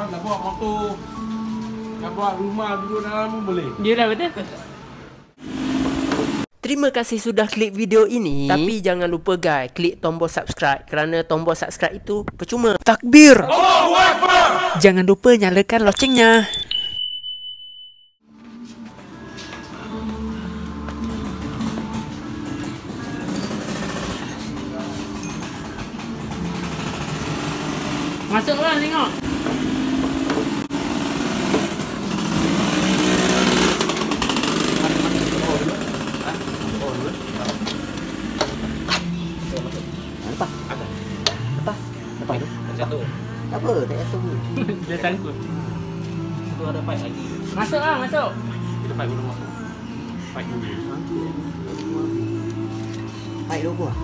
Abang nak buat motor. Nak buat rumah duduk dalam pun boleh. Yelah betul. Terima kasih sudah klik video ini. Tapi jangan lupa guys Klik tombol subscribe. Kerana tombol subscribe itu Percuma. Takbir. Jangan lupa nyalakan locengnya. Masuk lah tengok. Pipe dulu lah.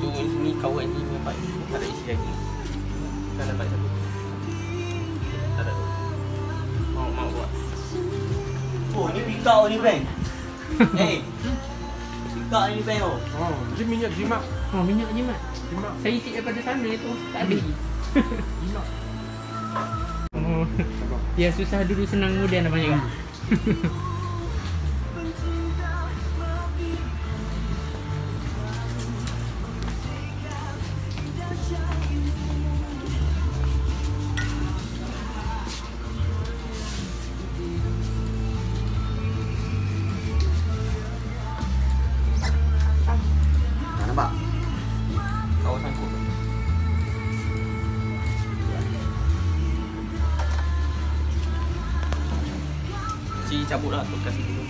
Ini sini kawan ni dapat Tak ada isi lagi Tak dapat satu Tak ada Mau mau buat Oh, ni pikau ni bang. Eh. Pikau ni bang oh. Oh, dia minyak jimat Oh, minyak je mat. Jimat Saya isi daripada sana tu. Tak habis lagi. Oh. Ya susah dulu senang kemudian apa Si cabut lah tu kasih dulu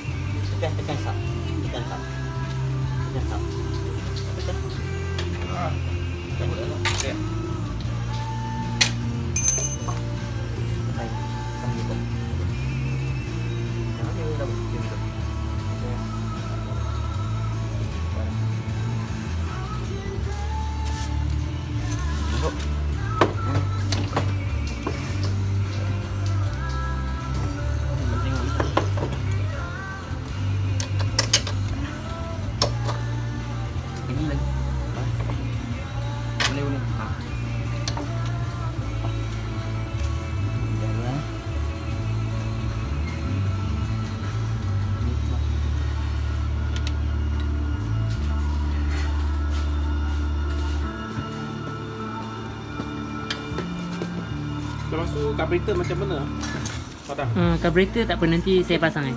Tekan, tekan sap. Tekan sap. Tekan sap. Tekan. Cabut lah Okay Tekan. Lepas tu carburetor macam mana? Padam Uh, carburetor tak apa nanti saya pasang eh.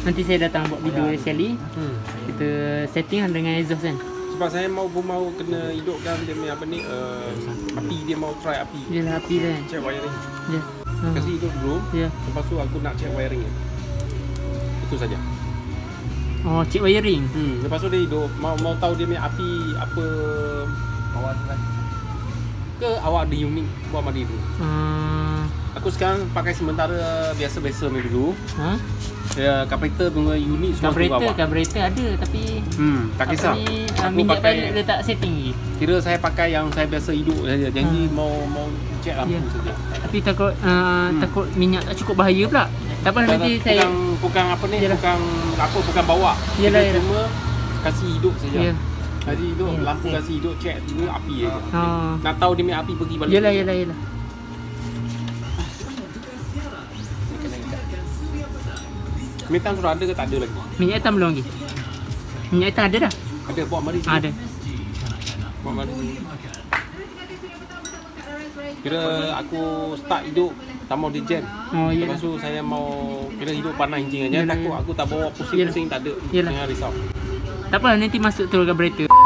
Nanti saya datang buat video sekali. hmm. Kita setting lah dengan exhaust kan. Sebab saya mau pun mau kena hidupkan dia punya apa ni uh, Api dia mau try api Yelah api dah kan. Check wiring Ya. Uh, Kasih hidup dulu ya. Lepas tu aku nak check wiring dia Itu saja Oh, check wiring. hmm. Lepas tu dia hidup Mau mau tahu dia punya api apa Kawan kan Ke awak ada unit buat mandi dulu Uh, Aku sekarang pakai sementara biasa-biasa ni dulu ha? Ya, carburetor punya unit semua Carburetor, awak carburetor ada tapi Hmm, tak kisah ni, Aku minyak pakai- pilot dia tak setting lagi. Kira saya pakai yang saya biasa hidup saja. Janji Hmm. mau mau check lampu Ya. saja. Tapi takut uh, takut minyak tak cukup bahaya pula. Tak apa nanti bukan, saya bukan apa ni, Yalah. bukan apa bukan bawa. Yalah, Kita yalah. cuma kasih hidup saja. Ya. Kasih hidup, Ya, lampu kasih hidup, check dulu api aja. Oh. Nak tahu dia punya api pergi balik. Yalah yalah yalah. Metan sudah ada ke tak ada lagi? Minyak hitam belum lagi. Minyak hitam ada dah. Ada buat mari. sini. Ada. Buat mari. Kira aku start hidup tak mau di jam. Oh ya. Lepas tu saya mau kira hidup panas injing aja. Takut aku tak bawa pusing-pusing tak ada. Yalah. Jangan risau. Tak apa nanti masuk terus carburetor.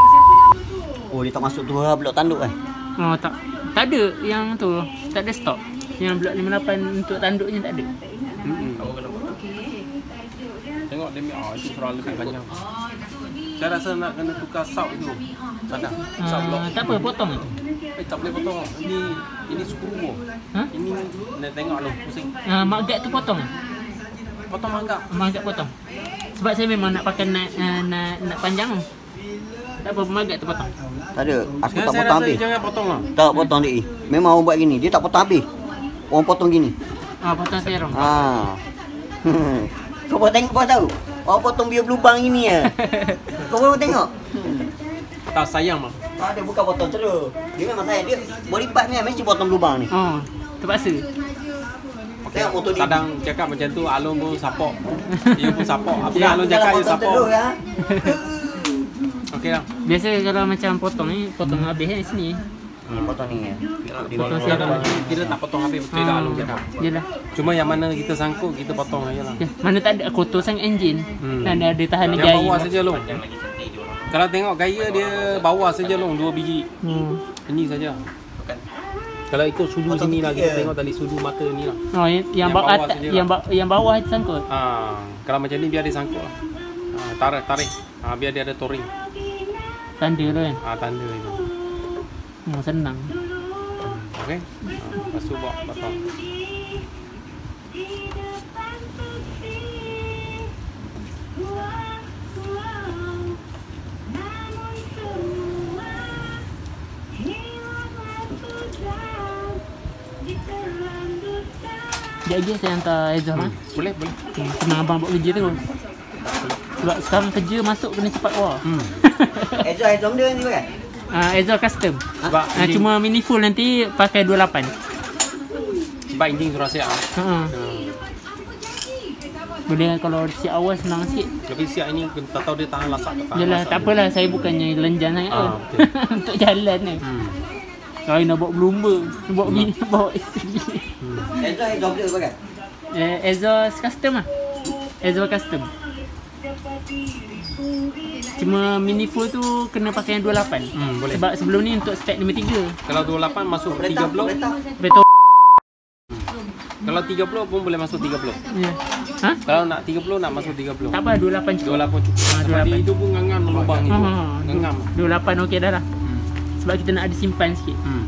Oh, dia tak masuk tu lah blok tanduk eh. Oh tak. Tak ada yang tu. Tak ada stok. Yang blok 58 untuk tanduknya tak ada. Hmm. Tengok dia punya oh, itu surah lebih panjang. Saya rasa nak kena tukar sound tu. Sana. Sound block. Uh, tak apa potong. Eh tak boleh potong. Ini ini skru. Ha? Ini nak tengok lu pusing. Uh, mak gad tu potong. Potong mangga. Mak gad potong. Sebab saya memang nak pakai nak uh, nak, nak panjang. Tak apa gad tu potong. Tak ada. Aku tak potong habis. jangan potong lah. Tak potong dia. Memang orang buat gini. Dia tak potong habis. Orang potong gini. Ah potong serong. Ha. Kau baru tengok kau tahu. Orang potong biar berlubang ini ya. Kau baru tengok. Tak sayang mah. Ada bukan potong terus. Dia memang saya dia body part ni mesti potong lubang ni. Oh, terpaksa. Tengok motor dia. Sadang cakap macam tu, Along pun support. Dia pun support. Apa Ya, yeah, Along cakap dia support. terus ya. Okey lah. Biasa kalau macam potong ni, potong habis kan sini. Ni potong ni ya. Potong Kita, siapa? kita tak potong habis betul dah Along cakap. Yalah. Cuma yang mana kita sangkut, kita potong aja lah. Ya, mana tak ada kotor sangat enjin. Hmm. Dan ada tahan lagi Yang bawah saja Long. Kalau tengok gaya dia bawah saja Long, dua biji. Hmm. Ini saja. Kalau ikut sudu sini lah, kita tengok tali sudu mata ni lah. Oh, yang, yang, Yang bawah, atas, saja yang, lah. ba- yang bawah sangkut. Ha, kalau macam ni biar dia sangkut lah. Ha, tarik, tarik. Ha, biar dia ada touring. Tanda tu kan. Ha, tanda itu. Hmm, senang. Okey. Ha, lepas tu bawa potong. Sekejap lagi saya hantar Aizah hmm. Boleh, boleh. hmm. Senang abang buat kerja tu. Sebab sekarang kerja masuk kena cepat keluar. Hmm. Ezra Ezom dia ni kan. Uh, Aizah custom. Sebab Uh, ini, cuma mini full nanti pakai 28. sebab enjin sudah siap. Ha. Ha. Boleh kalau siap awal senang sikit. Tapi siap ini kita tak tahu dia tahan lasak ke tahan Yalah, tak ni. apalah saya bukannya lenjan sangat Ah, betul. Untuk jalan kan. Hmm. Kalau nak bawa Bloomberg, bawa bini, bawa isteri. Ezra Ezom dia kan. Eh, Exhaust custom lah. Exhaust custom. Cuma mini full tu kena pakai yang 28. Hmm, boleh. Sebab sebelum ni untuk spek nombor 3. Kalau 28 masuk Kereta, 30. kereta. Betul. Kalau 30 pun boleh masuk 30. Ya. Ha? Kalau nak 30 nak masuk 30. Tak apa 28 cukup. 28 cukup. Ah, Sebab 28. dia itu pun ngangam lubang itu. Ha, Ngangam. 28 okey dah lah. Hmm. Sebab kita nak ada simpan sikit. Hmm.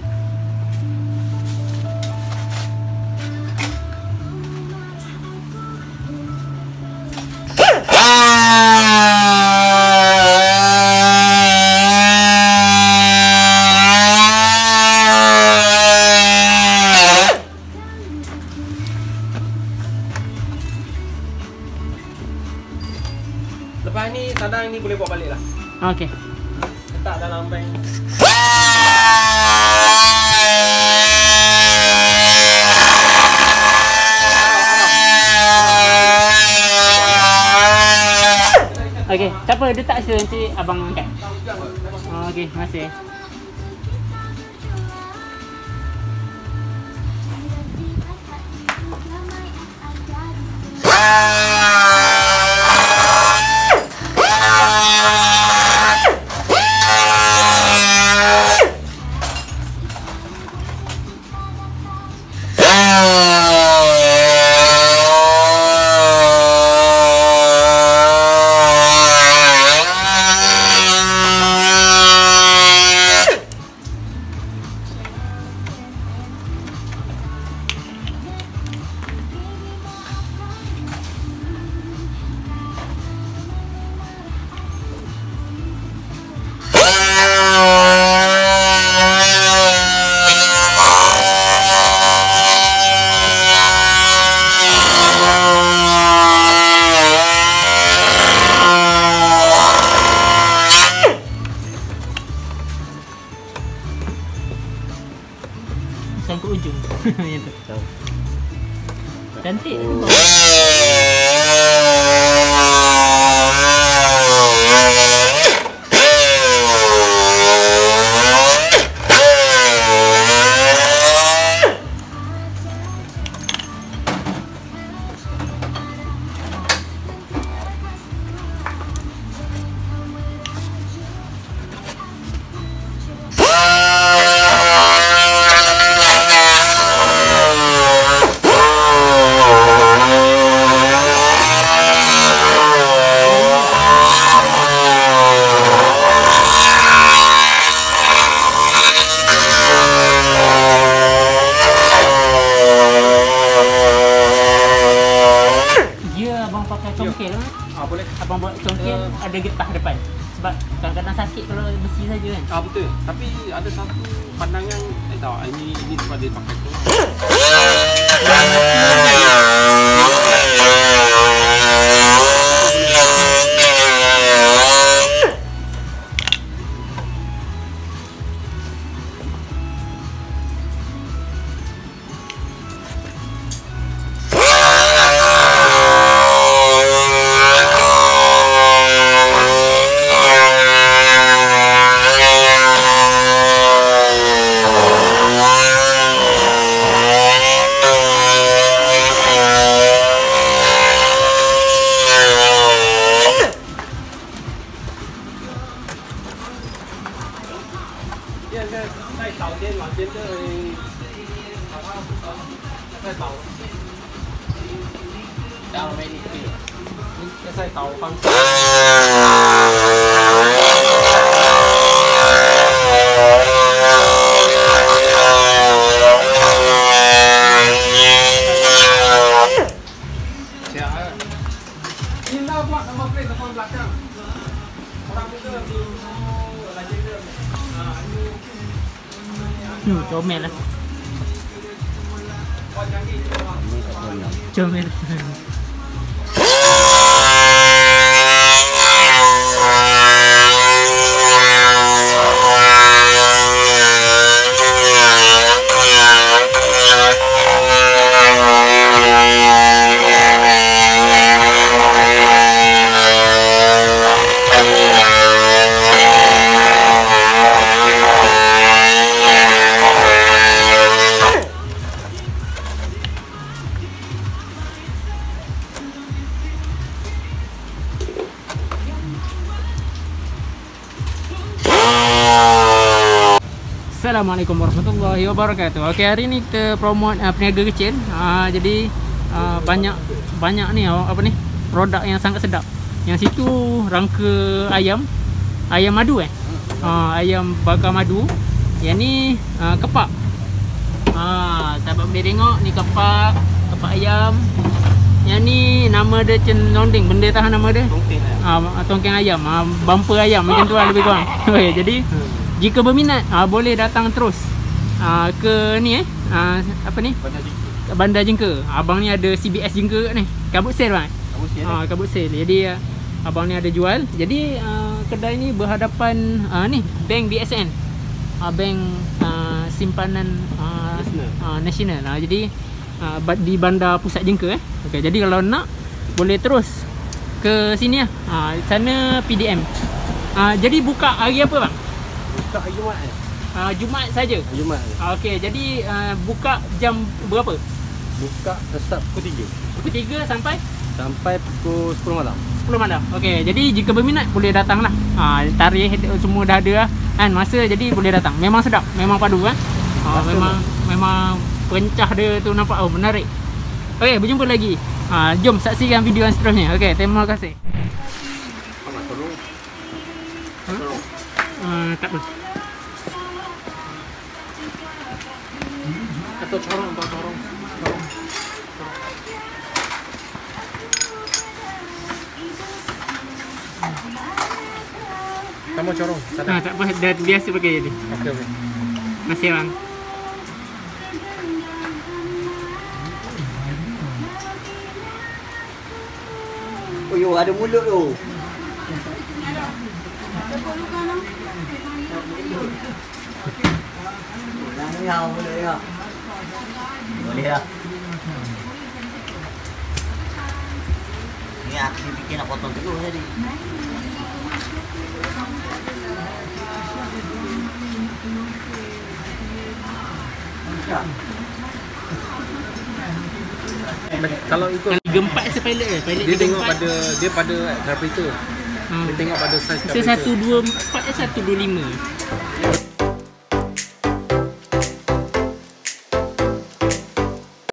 Tak apa dia tak rasa nanti abang angkat. Oh, okey, terima kasih. Sangkut 没进去。Ah betul. Tapi ada satu pandangan Chomel. Assalamualaikum warahmatullahi wabarakatuh. Okey, hari ni kita promote uh, peniaga kecil. Uh, jadi uh, banyak banyak ni uh, apa ni? Produk yang sangat sedap. Yang situ rangka ayam. Ayam madu eh. Uh, ayam bakar madu. Yang ni uh, kepak. Ah, sahabat boleh tengok ni kepak, kepak ayam. Yang ni nama dia cenonding, benda tahan nama dia. Tongting lah. Ah, tongkeng ayam, ah, bumper ayam macam tu lah lebih kurang. Okey, jadi jika berminat ah, boleh datang terus ah, ke ni eh ah, apa ni Bandar Jengka. Abang ni ada CBS Jengka kat ni. Kabut sale bang. Kamu sih Ah kabut sale. Jadi ah, abang ni ada jual. Jadi ah, kedai ni berhadapan ah, ni bank BSN. Ah, bank ah, simpanan ah, Nasional. ah, nasional. Ah, jadi ba- di Bandar Pusat Jengka eh. Okey, jadi kalau nak boleh terus ke sini lah. Ah, sana PDM. Ah, jadi buka hari apa bang? Buka hari Jumaat eh. Ah, Jumaat saja. Jumaat eh. Ah, Okey, jadi uh, buka jam berapa? Buka start pukul 3 Pukul 3 sampai sampai pukul 10 malam. 10 malam. Okey, jadi jika berminat boleh datang lah. Ha, tarikh semua dah ada lah. Kan masa jadi boleh datang. Memang sedap, memang padu kan. Ha, Rasa memang memang pencah dia tu nampak oh menarik. Okey, berjumpa lagi. Ha, jom saksikan video yang seterusnya. Okey, terima kasih. Tolong? Ha? Uh, tak apa. Atau corong, atau corong. Corong. Kamu corong. Tak Ha, ada. tak apa, dah biasa pakai jadi. Okey okey. Masih bang. Oh yo, ada mulut tu. Boleh ya. Boleh lah. Ni aku fikir nak potong dulu tadi. Kalau ikut gempat se pilot dia. Pilot dia tengok pada dia pada carburetor. Dia tengok pada saiz carburetor. 124 eh 125.